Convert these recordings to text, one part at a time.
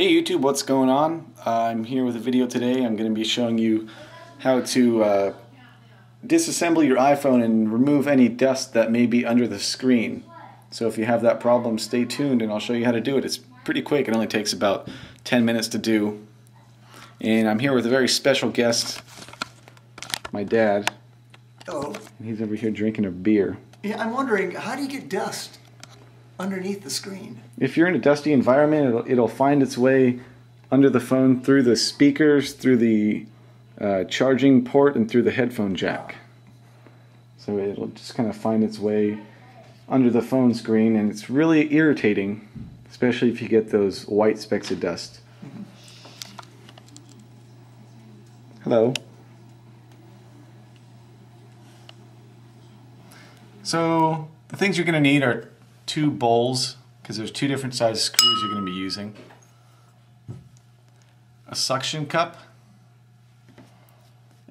Hey YouTube, what's going on? Uh, I'm here with a video today. I'm going to be showing you how to uh, disassemble your iPhone and remove any dust that may be under the screen. So if you have that problem, stay tuned and I'll show you how to do it. It's pretty quick. It only takes about 10 minutes to do. And I'm here with a very special guest, my dad. Hello. He's over here drinking a beer. Yeah, I'm wondering, how do you get dust underneath the screen? If you're in a dusty environment, it'll, it'll find its way under the phone through the speakers, through the uh, charging port, and through the headphone jack. So it'll just kind of find its way under the phone screen, and it's really irritating, especially if you get those white specks of dust. Hello. So the things you're going to need are two bowls, because there's two different size screws you're going to be using. A suction cup,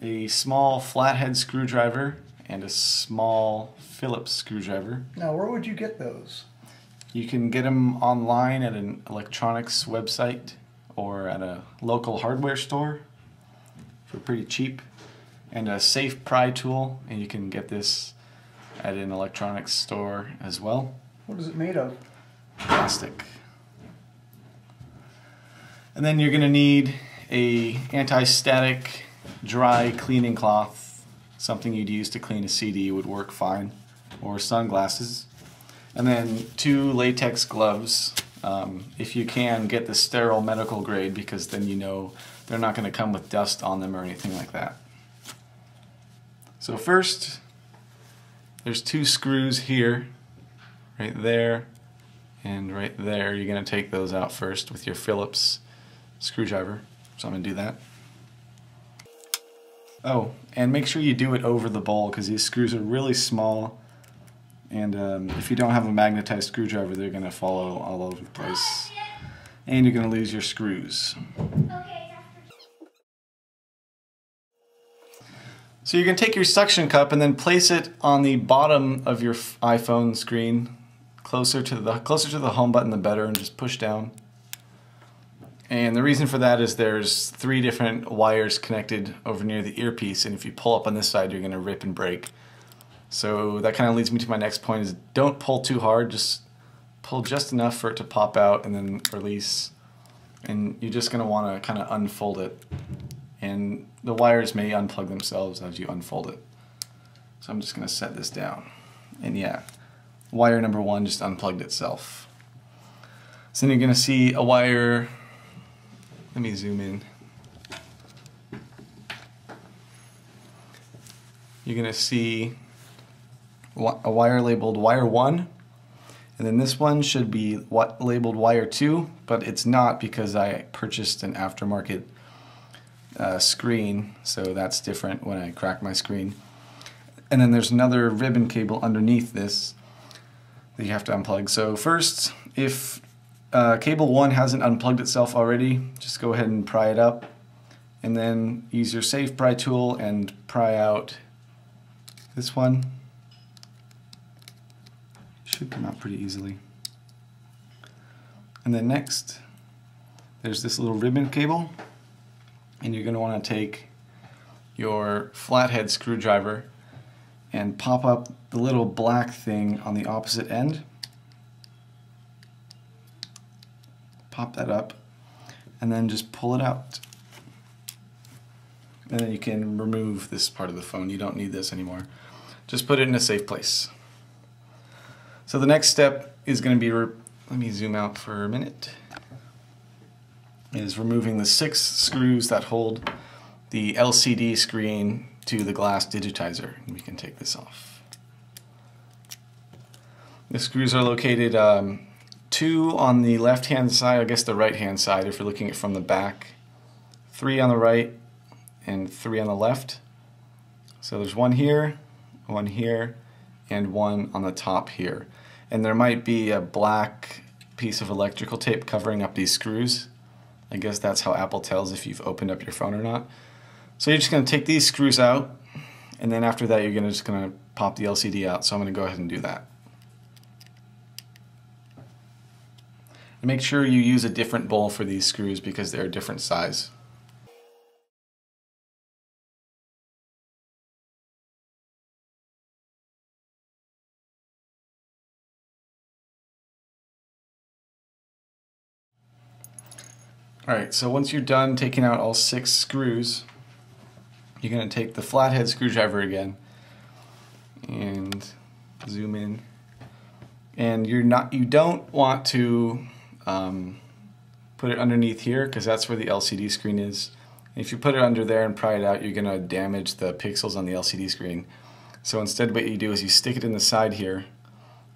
a small flathead screwdriver, and a small Phillips screwdriver. Now, where would you get those? You can get them online at an electronics website or at a local hardware store for pretty cheap. And a safe pry tool, and you can get this at an electronics store as well. What is it made of? Plastic. And then you're going to need a anti-static dry cleaning cloth. Something you'd use to clean a CD would work fine. Or sunglasses. And then two latex gloves. Um, if you can, get the sterile medical grade because then you know they're not going to come with dust on them or anything like that. So first, there's two screws here, right there, and right there. You're going to take those out first with your Phillips screwdriver. So I'm going to do that. Oh, and make sure you do it over the bowl because these screws are really small. And um, if you don't have a magnetized screwdriver, they're going to follow all over the place. And you're going to lose your screws. So you can take your suction cup and then place it on the bottom of your iPhone screen, closer to the closer to the home button the better, and just push down. And the reason for that is there's three different wires connected over near the earpiece, and if you pull up on this side, you're going to rip and break. So that kind of leads me to my next point: is don't pull too hard, just pull just enough for it to pop out and then release. And you're just going to want to kind of unfold it and the wires may unplug themselves as you unfold it. So I'm just going to set this down. And yeah, wire number one just unplugged itself. So then you're going to see a wire, let me zoom in. You're going to see a wire labeled wire 1 and then this one should be what labeled wire 2 but it's not because I purchased an aftermarket uh, screen, so that's different when I crack my screen. And then there's another ribbon cable underneath this that you have to unplug. So first, if uh, cable 1 hasn't unplugged itself already, just go ahead and pry it up. And then use your safe pry tool and pry out this one. Should come out pretty easily. And then next, there's this little ribbon cable and you're going to want to take your flathead screwdriver and pop up the little black thing on the opposite end. Pop that up and then just pull it out. And then you can remove this part of the phone. You don't need this anymore. Just put it in a safe place. So the next step is going to be, let me zoom out for a minute is removing the six screws that hold the LCD screen to the glass digitizer. And we can take this off. The screws are located um, two on the left hand side, I guess the right hand side if you're looking at from the back, three on the right, and three on the left. So there's one here, one here, and one on the top here. And there might be a black piece of electrical tape covering up these screws. I guess that's how Apple tells if you've opened up your phone or not. So you're just going to take these screws out, and then after that you're gonna, just going to pop the LCD out. So I'm going to go ahead and do that. And make sure you use a different bowl for these screws because they're a different size. Alright, so once you're done taking out all six screws, you're going to take the flathead screwdriver again and zoom in. And you're not, you don't want to um, put it underneath here because that's where the LCD screen is. if you put it under there and pry it out, you're going to damage the pixels on the LCD screen. So instead what you do is you stick it in the side here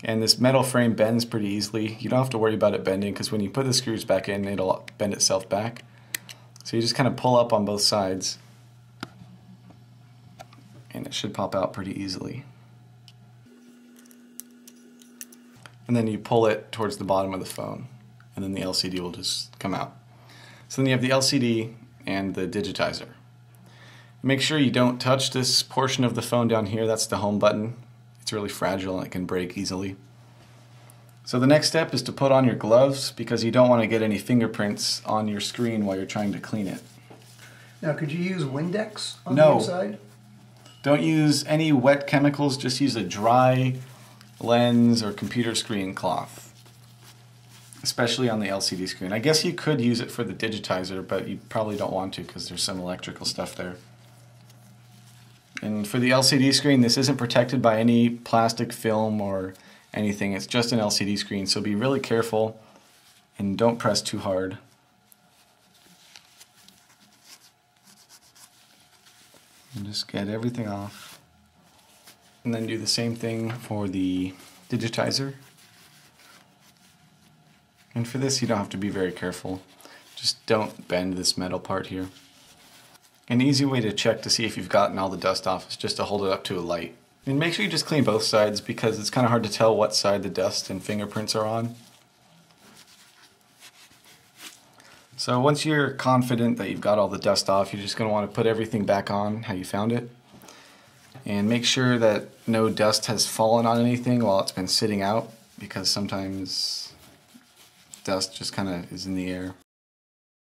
and this metal frame bends pretty easily. You don't have to worry about it bending because when you put the screws back in, it'll bend itself back. So you just kind of pull up on both sides and it should pop out pretty easily. And then you pull it towards the bottom of the phone and then the LCD will just come out. So then you have the LCD and the digitizer. Make sure you don't touch this portion of the phone down here, that's the home button. It's really fragile and it can break easily. So the next step is to put on your gloves because you don't want to get any fingerprints on your screen while you're trying to clean it. Now, could you use Windex on no. the inside? Don't use any wet chemicals, just use a dry lens or computer screen cloth, especially on the LCD screen. I guess you could use it for the digitizer, but you probably don't want to because there's some electrical stuff there. And for the LCD screen, this isn't protected by any plastic film or anything. It's just an LCD screen, so be really careful and don't press too hard. And just get everything off. And then do the same thing for the digitizer. And for this, you don't have to be very careful. Just don't bend this metal part here. An easy way to check to see if you've gotten all the dust off is just to hold it up to a light. And make sure you just clean both sides because it's kind of hard to tell what side the dust and fingerprints are on. So once you're confident that you've got all the dust off, you're just going to want to put everything back on how you found it. And make sure that no dust has fallen on anything while it's been sitting out because sometimes dust just kind of is in the air.